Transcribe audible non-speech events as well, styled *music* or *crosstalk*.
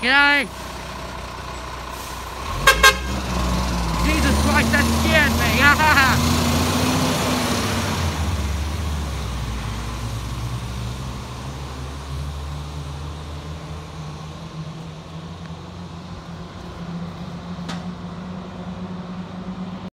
G'day! Jesus Christ, that scared me! *laughs*